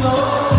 so